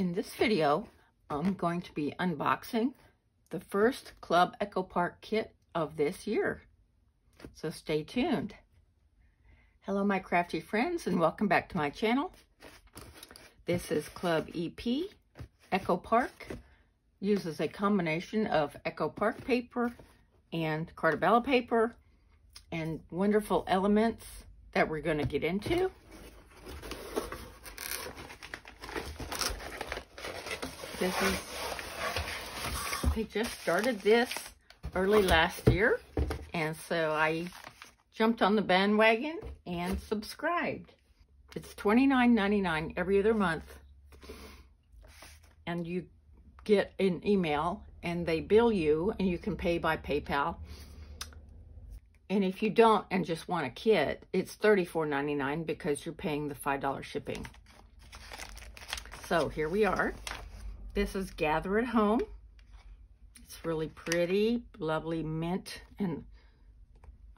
In this video, I'm going to be unboxing the first Club Echo Park kit of this year. So stay tuned. Hello, my crafty friends, and welcome back to my channel. This is Club EP Echo Park. Uses a combination of Echo Park paper and Carta Bella paper and wonderful elements that we're going to get into. Is, they just started this early last year, and so I jumped on the bandwagon and subscribed. It's $29.99 every other month, and you get an email, and they bill you, and you can pay by PayPal. And if you don't and just want a kit, it's $34.99 because you're paying the $5 shipping. So here we are. This is Gather at Home. It's really pretty, lovely mint, and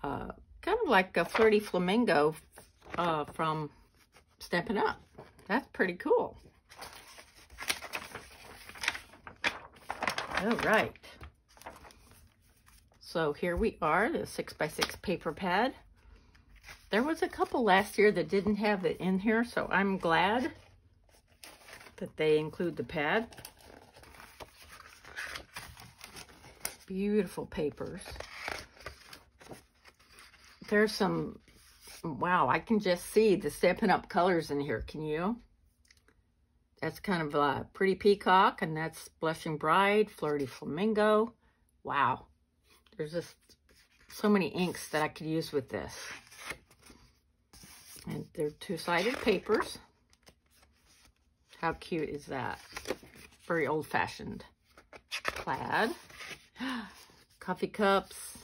uh, kind of like a flirty flamingo uh, from Stampin' Up. That's pretty cool. All right. So here we are, the 6x6 paper pad. There was a couple last year that didn't have it in here, so I'm glad that they include the pad. Beautiful papers. There's some, wow, I can just see the Stampin' Up colors in here. Can you? That's kind of a pretty peacock, and that's Blushing Bride, Flirty Flamingo. Wow. There's just so many inks that I could use with this. And they're two-sided papers. How cute is that? Very old-fashioned. Plaid. Coffee cups.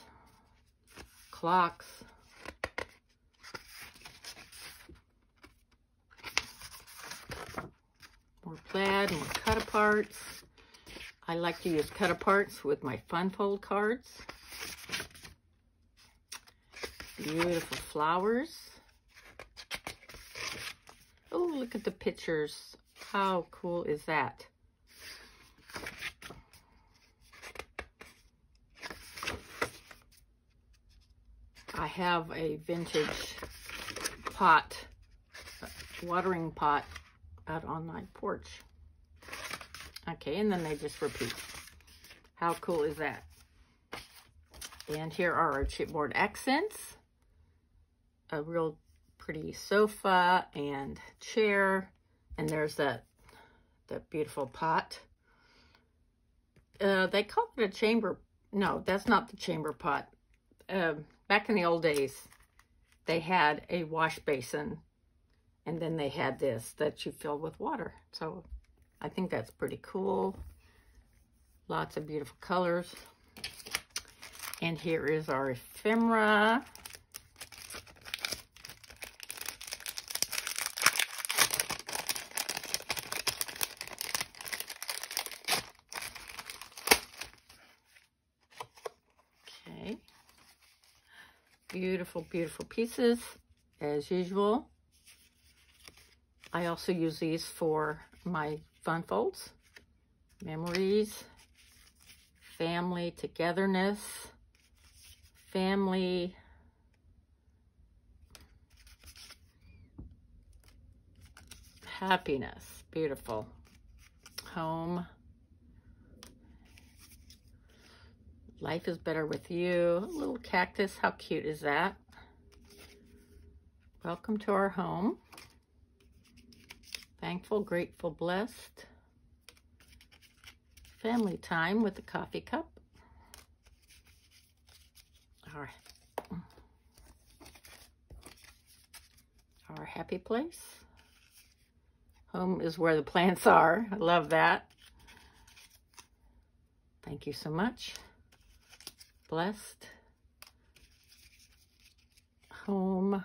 Clocks. More plaid, more cut-aparts. I like to use cut-aparts with my fun fold cards. Beautiful flowers. Oh, look at the pictures. How cool is that? I have a vintage pot, watering pot out on my porch. Okay, and then they just repeat. How cool is that? And here are our chipboard accents. A real pretty sofa and chair. And there's that, that beautiful pot. Uh, they call it a chamber. No, that's not the chamber pot. Uh, back in the old days, they had a wash basin. And then they had this that you fill with water. So I think that's pretty cool. Lots of beautiful colors. And here is our ephemera. Beautiful, beautiful pieces, as usual. I also use these for my fun folds, memories, family togetherness, family, happiness, beautiful, home, Life is better with you. A little cactus. How cute is that? Welcome to our home. Thankful, grateful, blessed. Family time with the coffee cup. Our, our happy place. Home is where the plants are. I love that. Thank you so much blessed home.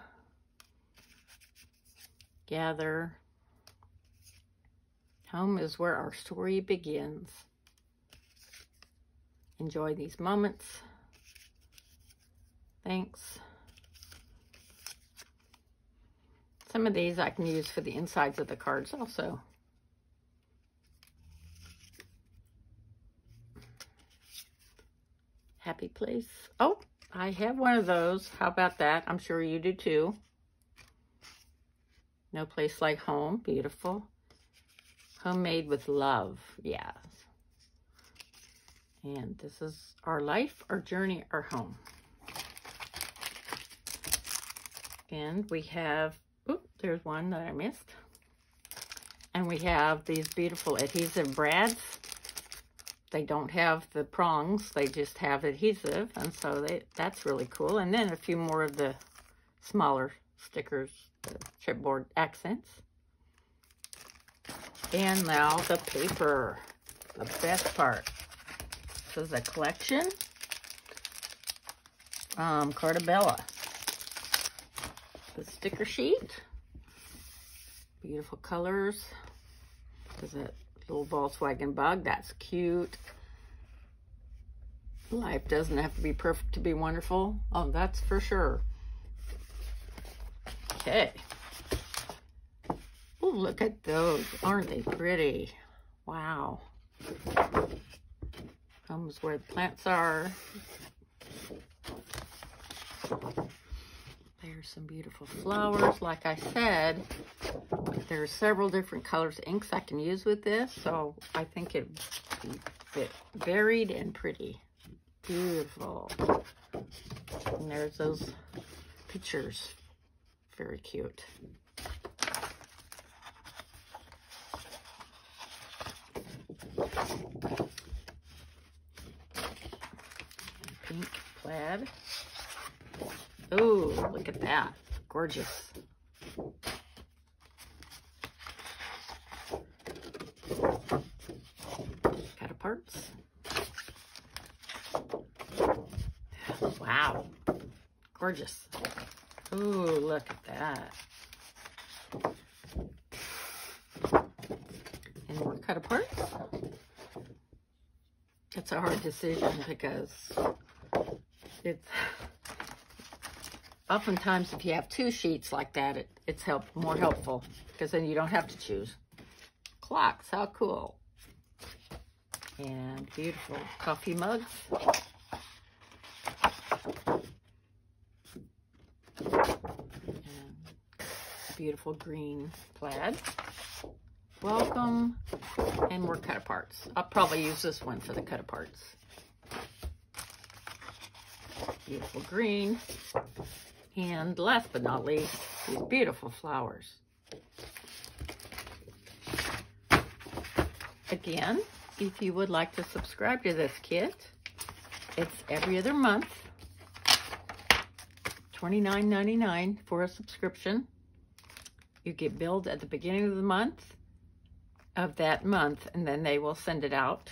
gather. Home is where our story begins. Enjoy these moments. Thanks. Some of these I can use for the insides of the cards also Place. Oh, I have one of those. How about that? I'm sure you do too. No place like home. Beautiful. Homemade with love. Yes. And this is our life, our journey, our home. And we have, oop, there's one that I missed. And we have these beautiful adhesive brads. They don't have the prongs, they just have adhesive. And so they, that's really cool. And then a few more of the smaller stickers, the chipboard accents. And now the paper, the best part. This is a collection. Um, Carta Bella. The sticker sheet. Beautiful colors. There's a little Volkswagen bug. That's cute. Life doesn't have to be perfect to be wonderful. Oh, that's for sure. Okay. Oh, look at those. Aren't they pretty? Wow comes where the plants are. There's some beautiful flowers. Like I said, there are several different colors inks I can use with this, so I think it be varied and pretty. Beautiful. And there's those pictures. Very cute. pink plaid. Look at that. Gorgeous. Cut parts. Wow. Gorgeous. Oh, look at that. And more cut apart. It's a hard decision because it's oftentimes if you have two sheets like that, it, it's help more helpful because then you don't have to choose. Clocks, how cool. And beautiful coffee mugs. Beautiful green plaid. Welcome. And more cut aparts. I'll probably use this one for the cut aparts. Beautiful green. And last but not least, these beautiful flowers. Again, if you would like to subscribe to this kit, it's every other month. $29.99 for a subscription. You get billed at the beginning of the month of that month, and then they will send it out,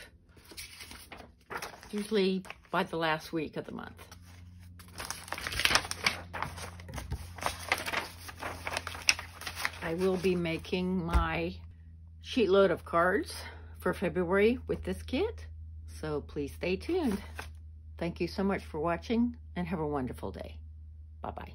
usually by the last week of the month. I will be making my sheet load of cards for February with this kit, so please stay tuned. Thank you so much for watching, and have a wonderful day. Bye-bye.